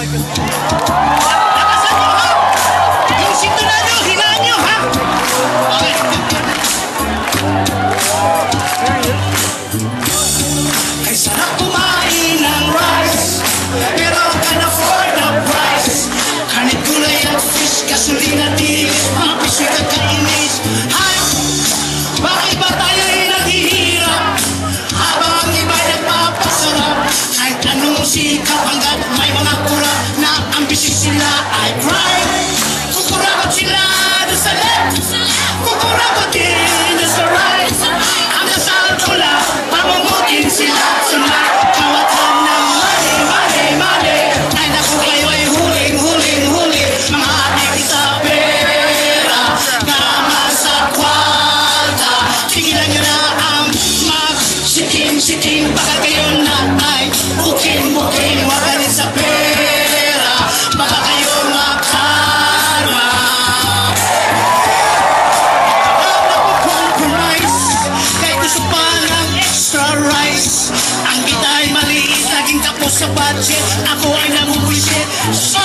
Lakasan nyo ha! Yung sintonado, hinaan nyo ha! Okay. Ay sarap kumain ng rice Pero can afford the price Kanit gulay at fish, gasolina tiis Mga piswit at kainis Hay! Bakit ba tayo ay naghihirap? Habang ang iba'y nagpapasarap Kahit anong sikap hanggat may mga ambisyon sila ay cry. Kukurakot sila doon sa left. Kukurakot din doon sa right. Hanggang sa tula, pamungutin sila Sila kawatan ng mali, mali, mali Ay naku kayo ay huling, huling, huling Mga adik sa pera Kama sa kwarta Tigilan nyo na ang mag-sikim-sikim Baka kayo na Ang kita ay maliit, naging tapos sa budget. Ako ay namubwisit So,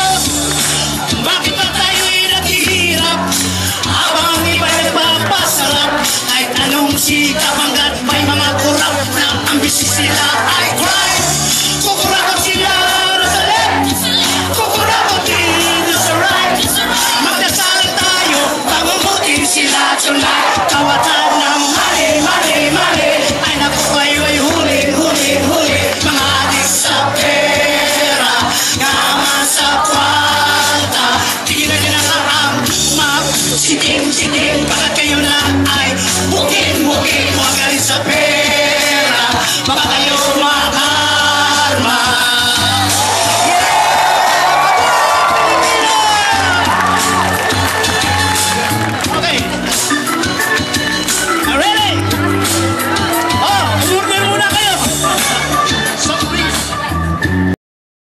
bakit ba tayo'y naghihirap? Habang ang iba nagpapasarap Kahit anong sikap hanggat may mga kurap Na ang busy sila ay crime Kukurakot din sa tayo, pangumutin sila tonight. Kawatan ng halin Chinguen, chinguen, para que